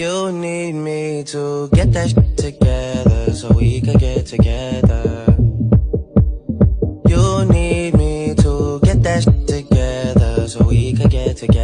You need me to get that shit together so we can get together. You need me to get that shit together so we can get together.